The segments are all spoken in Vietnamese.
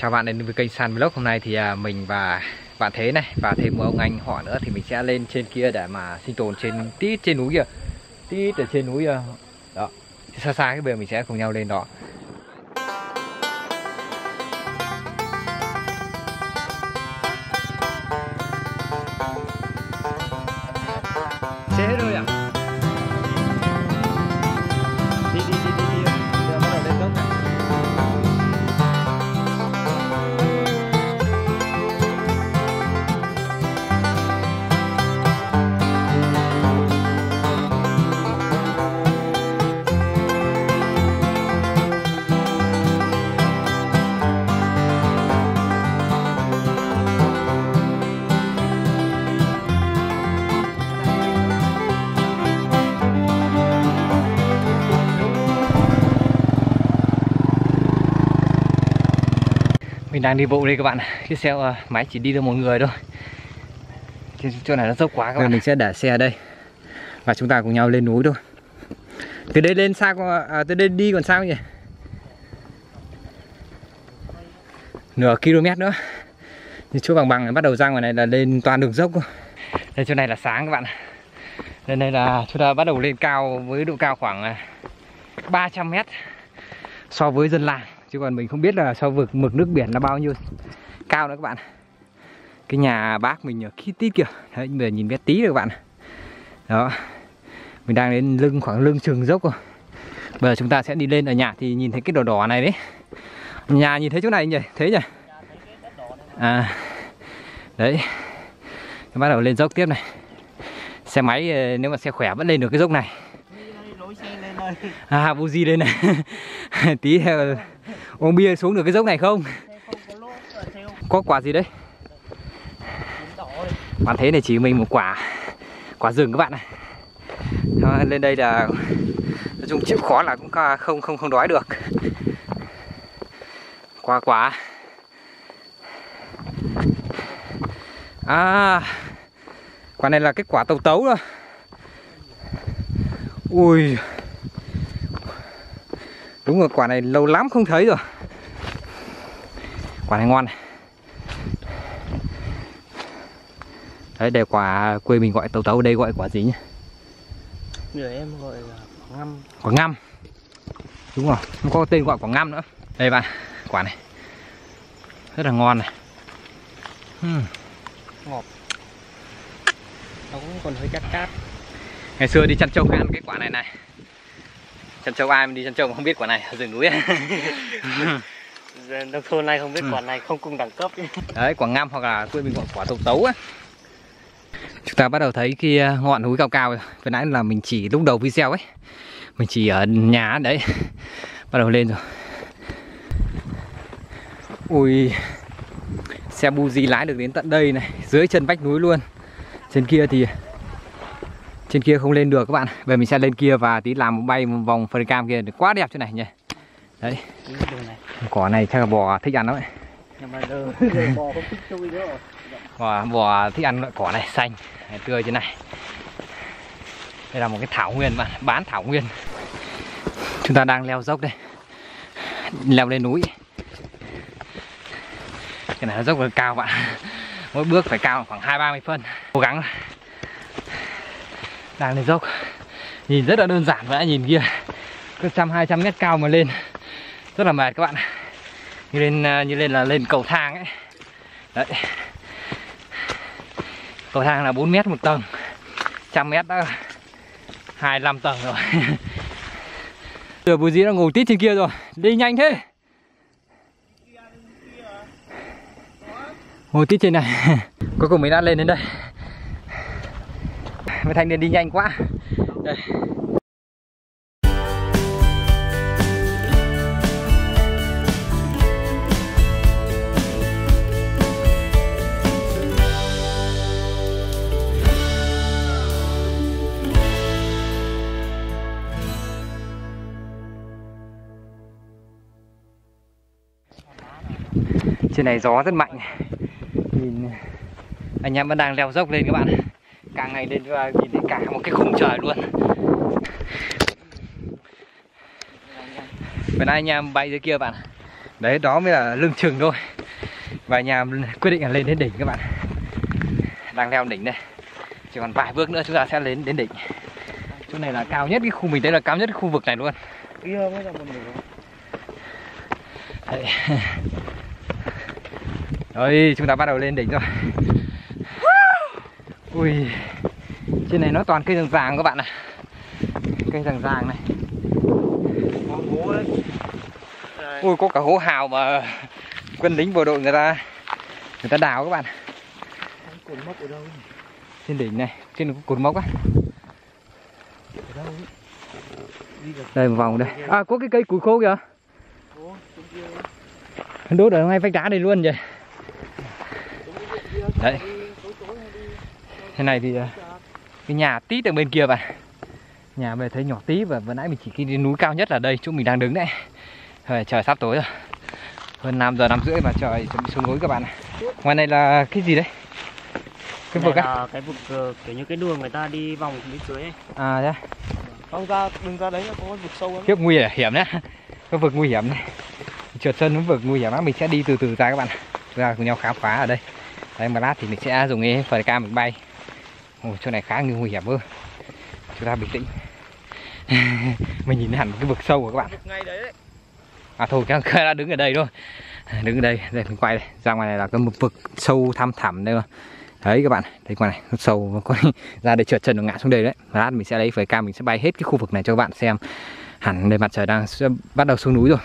Chào bạn đến với kênh San Vlog. Hôm nay thì à, mình và bạn Thế này Và thêm một ông anh họ nữa Thì mình sẽ lên trên kia để mà sinh tồn trên, tít trên núi kia Tít ở trên núi kia Đó, Xa xa cái bề mình sẽ cùng nhau lên đó. Mình đang đi bộ đây các bạn. Cái xe uh, máy chỉ đi được một người thôi. Cái chỗ này nó dốc quá các bạn. Mình sẽ để xe ở đây. Và chúng ta cùng nhau lên núi thôi. Từ đây lên xa à, Từ đây đi còn sao nhỉ? Nửa km nữa. Thì chỗ bằng bằng này bắt đầu ra ngoài này là lên toàn đường dốc Đây chỗ này là sáng các bạn. Đây đây là chúng ta bắt đầu lên cao với độ cao khoảng à, 300 mét so với dân làng chứ còn mình không biết là so vực mực nước biển là bao nhiêu cao nữa các bạn cái nhà bác mình ở khi tít kìa. Đấy bây giờ nhìn bé tí rồi các bạn đó. Mình đang đến lưng khoảng lưng chừng dốc rồi bây giờ chúng ta sẽ đi lên ở nhà thì nhìn thấy cái đỏ đỏ này đấy. Nhà nhìn thấy chỗ này nhỉ? Thế nhỉ? À. Đấy. Bắt đầu lên dốc tiếp này. Xe máy ờ, nếu mà xe khỏe vẫn lên được cái dốc này. À Buzi lên này. Tí theo uống bia xuống được cái dốc này không? Có quả gì đấy? Bạn thế này chỉ mình một quả quả rừng các bạn này Đó, lên đây là nói chung chịu khó là cũng không không không đói được. Quả quả à quả này là cái quả tàu tấu rồi ui đúng rồi quả này lâu lắm không thấy rồi. Quả này ngon này. Đấy để quả quê mình gọi tàu tấu đây gọi quả gì nhỉ? Người em gọi là ngâm. Quả ngăm đúng rồi nó có tên gọi quả ngăm nữa. Đây bạn quả này. Rất là ngon này. Hmm. nó cũng còn hơi chát chát ngày xưa đi chăn trâu ăn cái quả này này chăn trâu ai mà đi chăn trâu không biết quả này ở rừng núi. Nông thôn này không biết quả này không cùng đẳng cấp. Đấy quả ngăm hoặc là quê mình gọi quả tàu tấu á. Chúng ta bắt đầu thấy cái uh, ngọn núi cao cao vừa nãy là mình chỉ lúc đầu video ấy. Mình chỉ ở nhà đấy. Bắt đầu lên rồi. Ui xe Buzi lái được đến tận đây này dưới chân vách núi luôn. Trên kia thì trên kia không lên được các bạn. Giờ mình sẽ lên kia và tí làm một bay một vòng phần cam kia. Quá đẹp chỗ này nhỉ. Đấy. Cỏ này chắc là bò thích ăn lắm ấy. Bò bò, thích ăn loại cỏ này xanh tươi thế này. Đây là một cái thảo nguyên mà bán thảo nguyên. Chúng ta đang leo dốc đây. Leo lên núi. Cái này nó dốc rất cao bạn mỗi bước phải cao khoảng hai ba mươi phân. Cố gắng đang lên dốc. Nhìn rất là đơn giản và nhìn kia. Cứ trăm hai trăm mét cao mà lên. Rất là mệt các bạn như lên à, như lên là lên cầu thang ấy. Đấy. Cầu thang là 4 mét một tầng. Trăm mét đã 25 tầng rồi. Giờ bùi dĩ đã ngồi tít trên kia rồi. Đi nhanh thế. Ngồi tít trên này. Cuối cùng mình đã lên đến đây. mà thanh niên đi nhanh quá. Đây. Trên này gió rất mạnh. Nhìn, anh em vẫn đang leo dốc lên các bạn càng ngày lên và nhìn thấy cả một cái khung trời luôn. Bữa nay anh em bay dưới kia bạn đấy đó mới là lương chừng thôi. Và nhà quyết định là lên đến đỉnh các bạn. Đang leo đỉnh đây. Chỉ còn vài bước nữa chúng ta sẽ lên đến đỉnh. Chỗ này là cao nhất cái khu mình đây là cao nhất cái khu vực này luôn. Đấy. Rồi chúng ta bắt đầu lên đỉnh rồi Ui, Trên này nó toàn cây rừng vàng các bạn ạ Cây rừng vàng này Có hố đấy. Ui, có cả hố hào mà Quân lính bộ đội người ta Người ta đào các bạn cột mốc ở đâu? Trên đỉnh này, Trên cột mốc á Ở đâu? ấy? Đây, một vòng đây À có cái cây củi khô kìa. Đốt ở ngay vách đá đây luôn vậy Đấy. Đi tối tối hay đi. Thế này thì à, cái nhà tít ở bên kia bạn nhà về thấy nhỏ tí và vừa nãy mình chỉ cái núi cao nhất là đây chỗ mình đang đứng đấy. Thôi, trời sắp tối rồi. Hơn 5 giờ năm rưỡi mà trời chuẩn bị xuống núi các bạn ạ. ngoài này là cái gì đấy? Cái vực này á? cái vực ờ, kiểu như cái đường người ta đi vòng bên dưới ấy. à thế Không ra, đừng ra đấy có vực sâu lắm. khiếp nguy hiểm đấy. Cái vực nguy hiểm này trượt chân nó vực nguy hiểm lắm mình sẽ đi từ từ ra các bạn ra cùng nhau khám phá ở đây. Đấy một lát thì mình sẽ dùng cái phần cam mình bay Ồ, chỗ này khá nguy hiểm hơn chúng ta bình tĩnh. Mình nhìn hẳn cái vực sâu của các bạn. À thôi cái đã đứng ở đây thôi. Đứng ở đây đây mình quay đây. Ra ngoài này là cái một vực sâu thăm thẳm đây mà. Đấy các bạn. Thấy ngoài này nó sâu. Có ra đây trượt chân nó ngã xuống đây đấy. Và lát mình sẽ lấy phải cam mình sẽ bay hết cái khu vực này cho các bạn xem. Hẳn đây mặt trời đang bắt đầu xuống núi rồi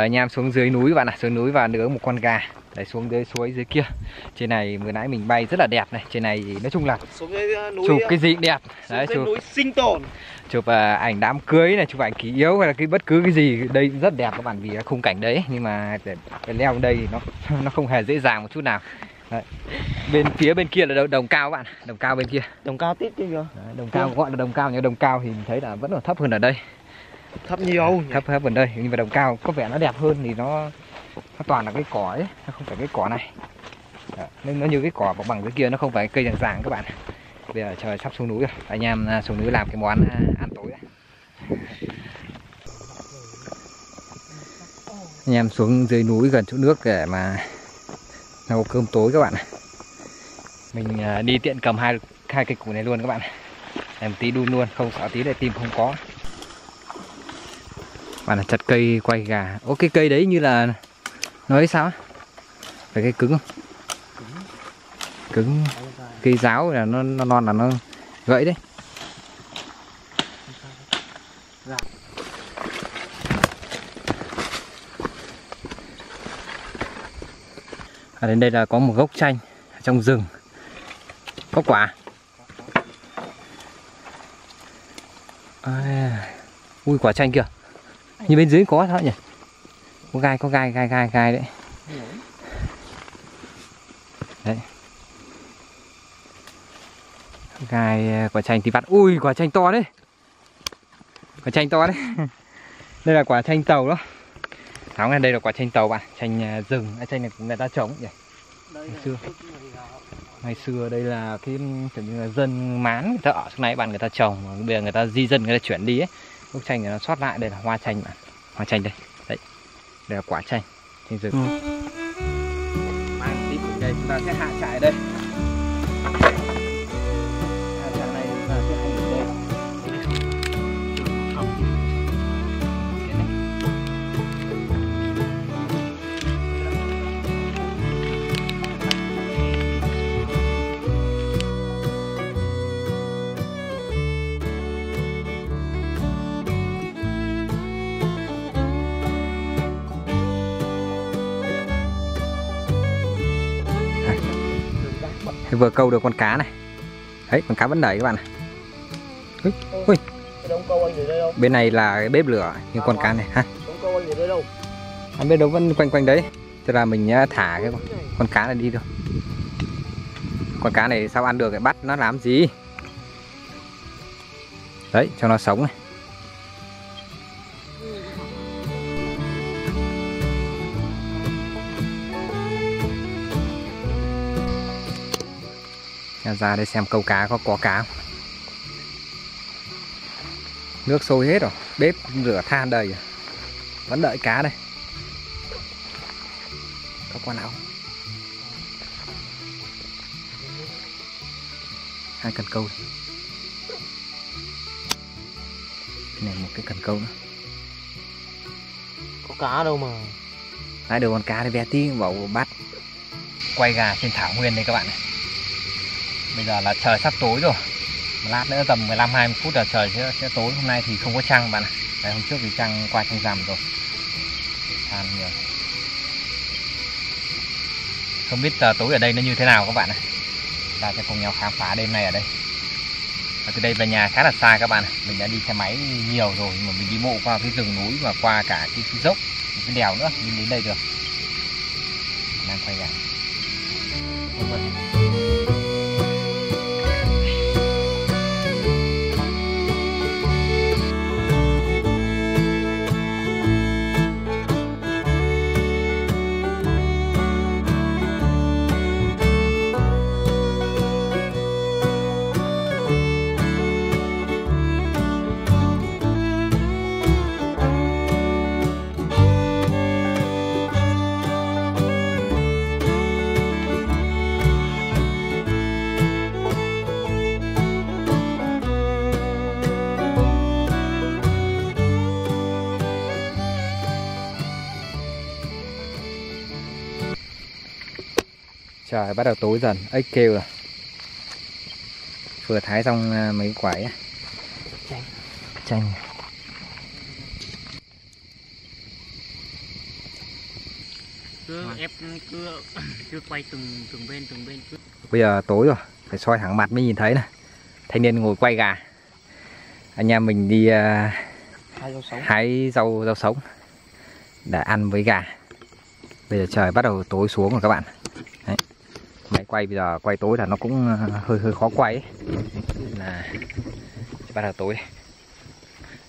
giờ anh em xuống dưới núi bạn ạ, xuống núi và nướng một con gà Đấy xuống dưới suối dưới kia Trên này vừa nãy mình bay rất là đẹp này Trên này nói chung là cái núi. chụp cái gì đẹp Đấy chụp, núi sinh tồn. chụp à, ảnh đám cưới này, chụp ảnh kỷ yếu hay là cái bất cứ cái gì Đây rất đẹp các bạn vì khung cảnh đấy Nhưng mà để, để leo đây thì nó nó không hề dễ dàng một chút nào đấy. Bên phía bên kia là đồng, đồng cao các bạn Đồng cao bên kia Đồng cao kia kìa. đấy, Đồng cao gọi là đồng cao nhưng đồng cao thì mình thấy là vẫn còn thấp hơn ở đây Thấp nhiều. thấp thấp hơn đây. Nhưng mà đồng cao có vẻ nó đẹp hơn thì nó nó toàn là cái cỏ ấy nó không phải cái cỏ này. Đó, nên nó như cái cỏ bằng bằng cái kia nó không phải cây dạng dạng các bạn bây giờ trời sắp xuống núi rồi. Anh em à, xuống núi làm cái món à, ăn tối đấy. anh em xuống dưới núi gần chỗ nước để mà nấu cơm tối các bạn mình à, đi tiện cầm hai hai cây củ này luôn các bạn làm tí đun luôn không sợ tí để tìm không có bạn là chặt cây quay gà. Ô cái cây đấy như là Nói sao á? Phải cây cứng không? Cứng. Cây giáo là nó, nó non là nó gãy đấy. À, đến đây là có một gốc chanh trong rừng. Có quả. À, ui quả chanh kìa như bên dưới có thôi nhỉ? Có gai có gai gai gai gai đấy. Đấy. Gai à, quả chanh thì vặt. Ui quả chanh to đấy. Quả chanh to đấy. Đây là quả chanh tàu đó. Tháo ngay đây là quả chanh tàu bạn. Chanh à, rừng. Chanh này người ta trồng vậy ngày xưa. ngày xưa đây là cái kiểu như là dân mán người ta ở trong này bạn người ta trồng. Bây giờ người ta di dân người ta chuyển đi ấy gốc chanh nó sót lại đây là hoa chanh bạn hoa chanh đây. Đấy. Đây là quả chanh. Chanh rừng mang tí cùng đây chúng ta sẽ hạ trại đây vừa câu được con cá này. Đấy con cá vẫn đẩy các bạn này Ui, ui. bên này là cái bếp lửa như con cá này ha. Đống anh đâu vẫn quanh quanh đấy. Tức là mình à, thả cái con, con cá này đi thôi. Con cá này sao ăn được lại bắt nó làm gì? Đấy cho nó sống này. Ra ra đây xem câu cá có có cá không? Nước sôi hết rồi bếp rửa than đầy rồi. Vẫn đợi cá đây. Có con nào không? hai cần câu. Cái này một cái cần câu nữa. Có cá đâu mà. Đấy được con cá đây bé tí bảo bắt Quay gà trên thảo nguyên đây các bạn này Bây giờ là trời sắp tối rồi. Một lát nữa tầm 15-20 phút là trời sẽ, sẽ tối. Hôm nay thì không có trăng bạn ạ. Đấy hôm trước thì trăng qua trăng rằm rồi. Than nhiều. Không biết uh, tối ở đây nó như thế nào các bạn này Ta sẽ cùng nhau khám phá đêm nay ở đây. Và từ đây về nhà khá là xa các bạn ạ. Mình đã đi xe máy nhiều rồi Nhưng mà mình đi bộ qua cái rừng núi và qua cả cái, cái dốc cái đèo nữa đi đến đây được. Đang quay lại. Thank you. Trời bắt đầu tối dần, ếch kêu rồi. Vừa thái xong à, mấy quả ấy Chanh. Chanh. Cứ ép cứ cứ quay từng từng bên từng bên cứ. Bây giờ tối rồi, phải soi thẳng mặt mới nhìn thấy này. Thanh niên ngồi quay gà. Anh em mình đi à, hai dao sống. hái rau rau sống. Để ăn với gà. Bây giờ trời bắt đầu tối xuống rồi các bạn quay bây giờ quay tối là nó cũng ờ, hơi hơi khó quay ấy. là bắt đầu tối.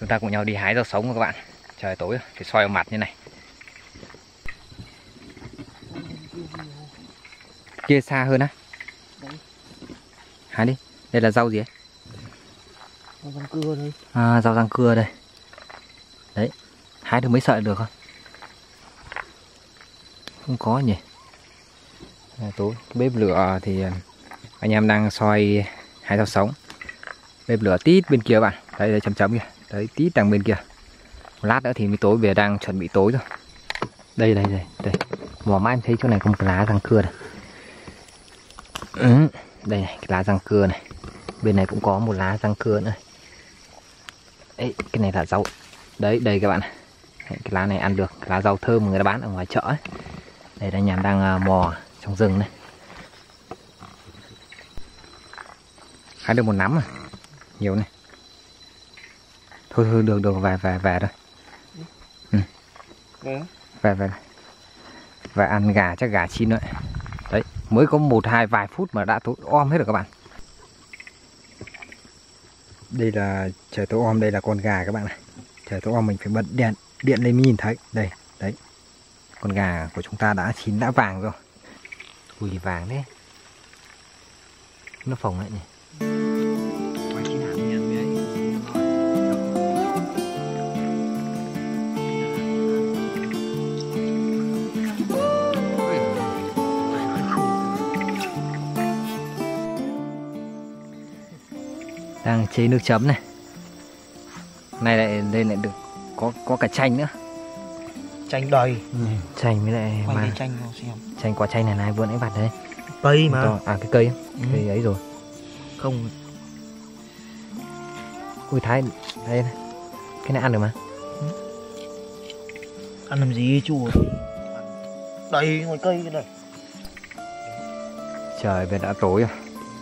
Chúng ta cùng nhau đi hái rau sống các bạn. Trời tối phải soi vào mặt như này. Kia xa hơn á. Hái đi. Đây là rau gì ấy? Con cưa đây. À, rau rang cưa đây. Đấy hái được mấy sợi được không không có nhỉ tối. Bếp lửa thì à, anh em đang soi hai rau sống bếp lửa tít bên kia bạn. Đấy đây chấm chấm kìa. Đấy tít đằng bên kia. Một lát nữa thì mới tối về đang chuẩn bị tối rồi đây đây đây đây. Mò mãi em thấy chỗ này có một lá răng cưa này. Ừ, đây này cái lá răng cưa này. Bên này cũng có một lá răng cưa nữa. Ấy, cái này là rau. Đấy đây các bạn cái lá này ăn được. Cái lá rau thơm người ta bán ở ngoài chợ ấy. đây là nhà đang à, mò trong rừng này. Hái được một nắm à? Nhiều này. Thôi thôi được được. Về về về rồi Đấy. về về. Và ăn gà chắc gà chín nữa. Đấy mới có một hai vài phút mà đã tối om hết rồi các bạn. Đây là trời tối om đây là con gà các bạn này. Trời tối om mình phải bật điện điện lên mới nhìn thấy. Đây đấy. Con gà của chúng ta đã chín đã vàng rồi Quỳ vàng đấy. Nó phồng lại nhỉ? Đang chế nước chấm này. Này lại, đây lại được có có cả chanh nữa chanh đầy chanh với lại quay mà chanh vào xem chanh quả chanh này này vừa nãy vặt đấy. Cây mà. To- à cái cây Ừ. cây ấy rồi. Không. Ui thái đây này. cái này ăn được mà. Ăn làm gì chua đầy ngoài cây cái này. Trời về đã tối rồi.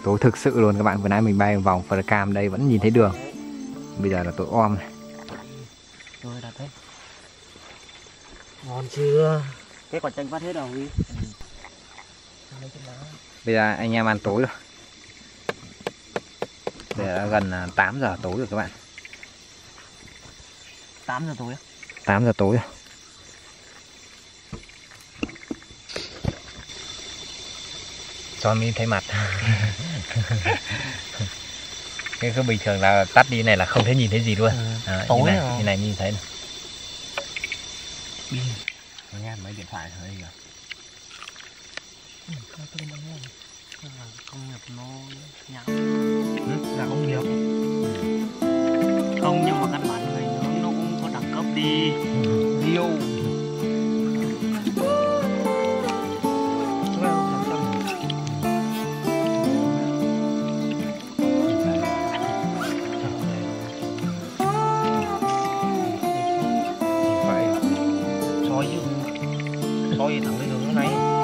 Tối thực sự luôn các bạn. Vừa nãy mình bay vòng cam đây vẫn nhìn thấy đường. Bây giờ là tối om này. Rồi đặt đấy ngon chưa? Cái quả chanh phát hết rồi. Cái lá bây giờ anh em ăn tối rồi. Bây giờ đã gần à, 8 giờ tối rồi các bạn. 8 giờ tối á 8 giờ tối rồi. Cho mình thấy mặt. Cái cứ bình thường là tắt đi này là không thấy nhìn thấy gì luôn. À, tối như này, à. như này nhìn thấy này Pin. nghe mấy điện thoại thôi kìa công nghiệp nó nhạo là công nghiệp không nhưng mà căn bản người nướng nó cũng có đẳng cấp đi. Liêu Chúng thẳng lên đường cái này